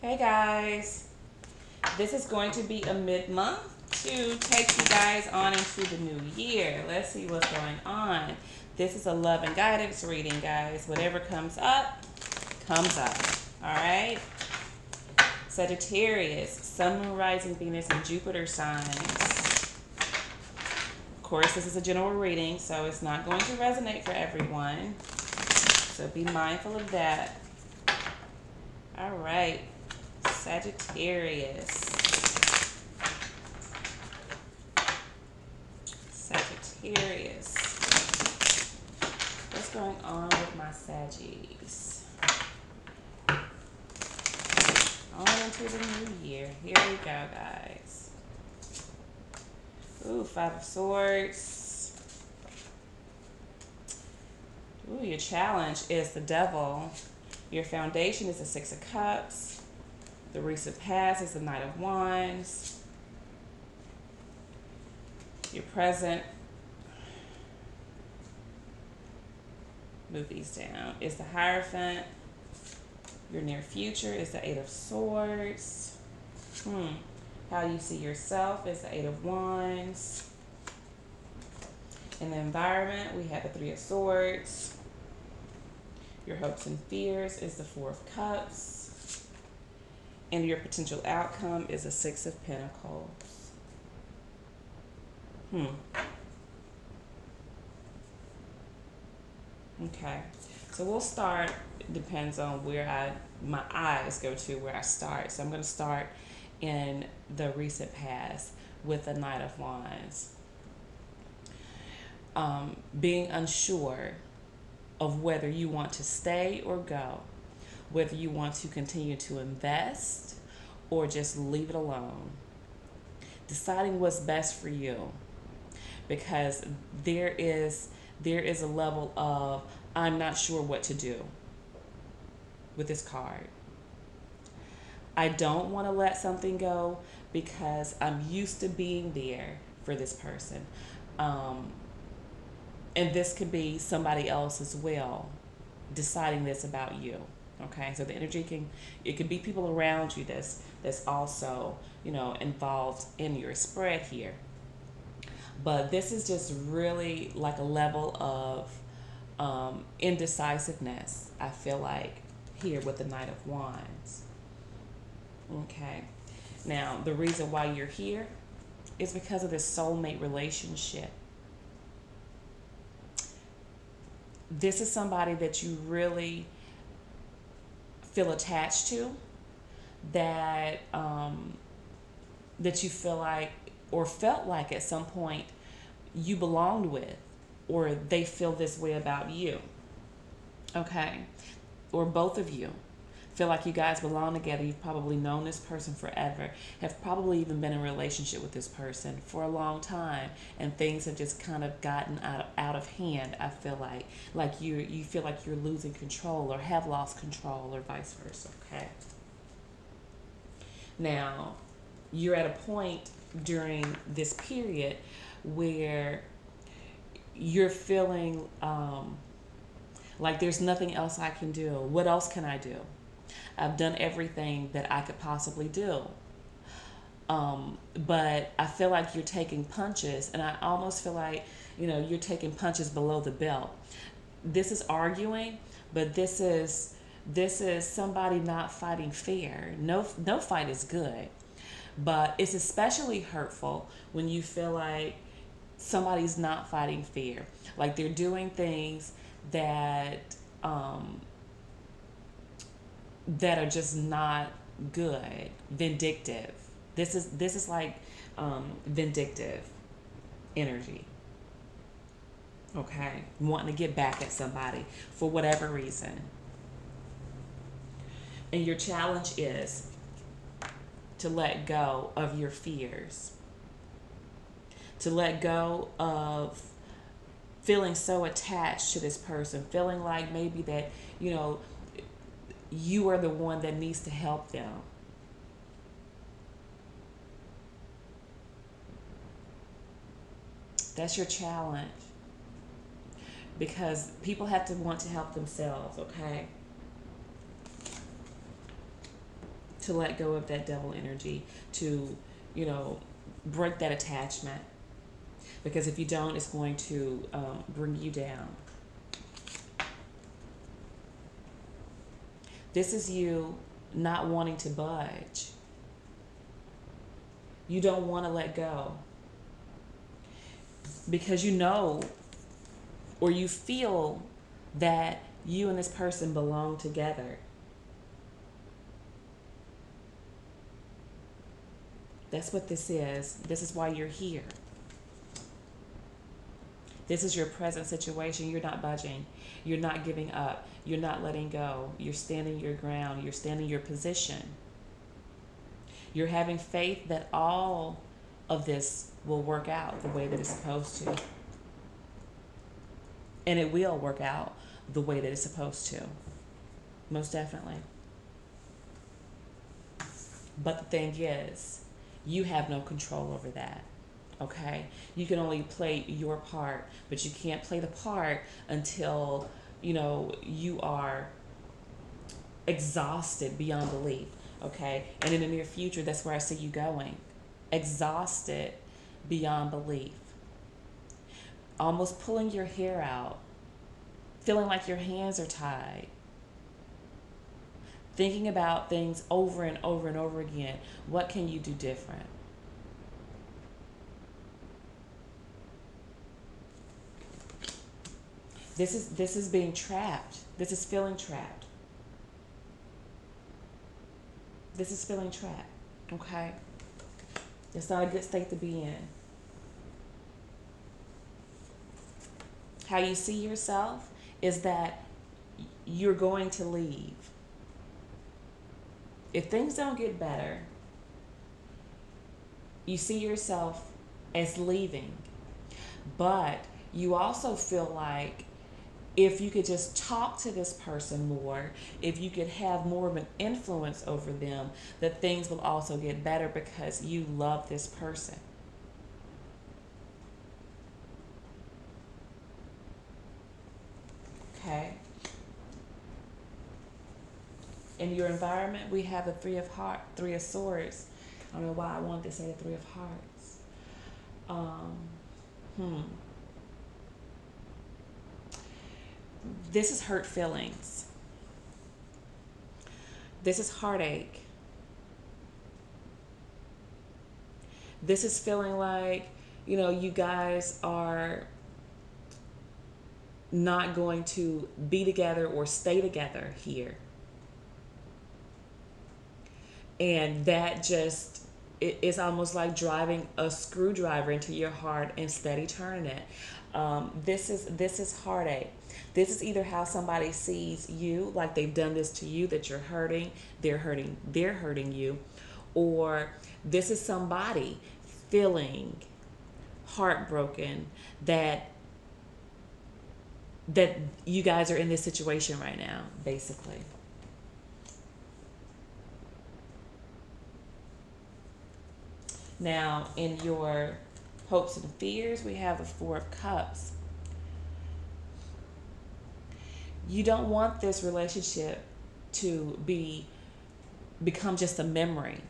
Hey guys, this is going to be a mid month to take you guys on into the new year. Let's see what's going on. This is a love and guidance reading, guys. Whatever comes up, comes up. All right. Sagittarius, Sun, Moon, Rising, Venus, and Jupiter signs. Of course, this is a general reading, so it's not going to resonate for everyone. So be mindful of that. All right. Sagittarius. Sagittarius. What's going on with my Saggies? On into the new year. Here we go, guys. Ooh, Five of Swords. Ooh, your challenge is the devil. Your foundation is the Six of Cups. The recent past is the Knight of Wands. Your present, move these down, is the Hierophant. Your near future is the Eight of Swords. Hmm. How you see yourself is the Eight of Wands. In the environment, we have the Three of Swords. Your hopes and fears is the Four of Cups and your potential outcome is a Six of Pentacles. Hmm. Okay. So we'll start, It depends on where I my eyes go to where I start. So I'm going to start in the recent past with the Knight of Wands. Um, being unsure of whether you want to stay or go whether you want to continue to invest or just leave it alone. Deciding what's best for you because there is there is a level of I'm not sure what to do with this card. I don't want to let something go because I'm used to being there for this person. Um, and this could be somebody else as well deciding this about you. Okay, so the energy can it could be people around you that's that's also you know involved in your spread here. But this is just really like a level of um, indecisiveness. I feel like here with the Knight of Wands. Okay, now the reason why you're here is because of this soulmate relationship. This is somebody that you really feel attached to that um, that you feel like or felt like at some point you belonged with or they feel this way about you. Okay? Or both of you feel like you guys belong together you've probably known this person forever have probably even been in a relationship with this person for a long time and things have just kind of gotten out of, out of hand i feel like like you you feel like you're losing control or have lost control or vice versa okay now you're at a point during this period where you're feeling um, like there's nothing else I can do. What else can I do? I've done everything that I could possibly do. Um, but I feel like you're taking punches, and I almost feel like you know you're taking punches below the belt. This is arguing, but this is this is somebody not fighting fair. No, no fight is good, but it's especially hurtful when you feel like somebody's not fighting fair. Like they're doing things that um, that are just not good, vindictive. This is this is like um, vindictive energy. Okay, wanting to get back at somebody for whatever reason. And your challenge is to let go of your fears, to let go of feeling so attached to this person, feeling like maybe that, you know, you are the one that needs to help them. That's your challenge. Because people have to want to help themselves, okay? to let go of that devil energy, to, you know, break that attachment. Because if you don't, it's going to um, bring you down. This is you not wanting to budge. You don't want to let go because you know or you feel that you and this person belong together. That's what this is. This is why you're here. This is your present situation. You're not budging. You're not giving up. You're not letting go. You're standing your ground. You're standing your position. You're having faith that all of this will work out the way that it's supposed to. And it will work out the way that it's supposed to. Most definitely. But the thing is, you have no control over that. Okay? You can only play your part, but you can't play the part until, you know, you are exhausted beyond belief. Okay? And in the near future, that's where I see you going. Exhausted beyond belief. Almost pulling your hair out, feeling like your hands are tied, thinking about things over and over and over again. What can you do different? This is this is being trapped. This is feeling trapped. This is feeling trapped. Okay? It's not a good state to be in. How you see yourself is that you're going to leave. If things don't get better, you see yourself as leaving. But you also feel like if you could just talk to this person more, if you could have more of an influence over them, that things will also get better because you love this person. Okay. In your environment, we have the three of heart, three of swords. I don't know why I wanted to say the three of hearts. Um, hmm. This is hurt feelings. This is heartache. This is feeling like, you know, you guys are not going to be together or stay together here. And that just it is almost like driving a screwdriver into your heart and steady turning it. Um, this is this is heartache. This is either how somebody sees you, like they've done this to you, that you're hurting, they're hurting, they're hurting you, or this is somebody feeling heartbroken that that you guys are in this situation right now, basically. Now, in your hopes and fears, we have the Four of Cups. You don't want this relationship to be become just a memory.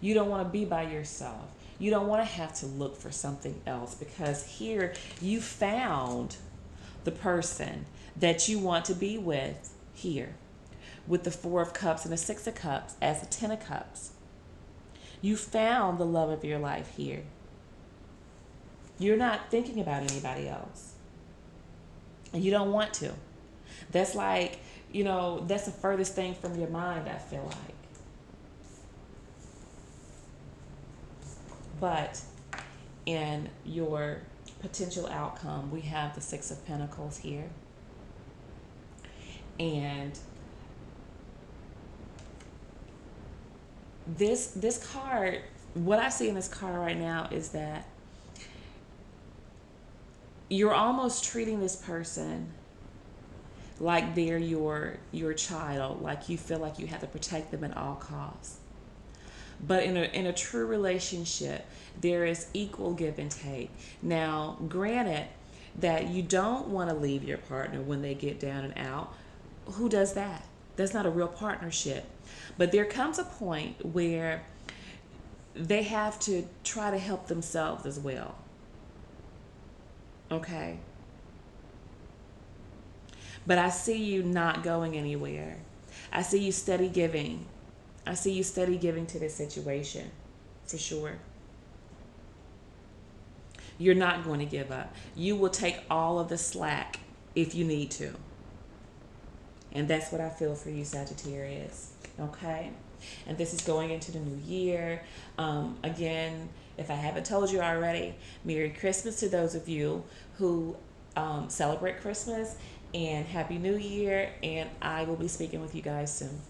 You don't want to be by yourself. You don't want to have to look for something else because here you found the person that you want to be with here with the Four of Cups and the Six of Cups as the Ten of Cups. You found the love of your life here. You're not thinking about anybody else. And you don't want to. That's like, you know, that's the furthest thing from your mind, I feel like. But in your potential outcome, we have the Six of Pentacles here. And this this card, what I see in this card right now is that you're almost treating this person like they're your your child, like you feel like you have to protect them at all costs. But in a in a true relationship, there is equal give and take. Now, granted that you don't want to leave your partner when they get down and out, who does that? That's not a real partnership. But there comes a point where they have to try to help themselves as well. Okay? But I see you not going anywhere. I see you steady giving. I see you steady giving to this situation for sure. You're not going to give up. You will take all of the slack if you need to. And that's what I feel for you, Sagittarius. Okay? And this is going into the new year. Um, again, if I haven't told you already, Merry Christmas to those of you who um, celebrate Christmas and Happy New Year. And I will be speaking with you guys soon.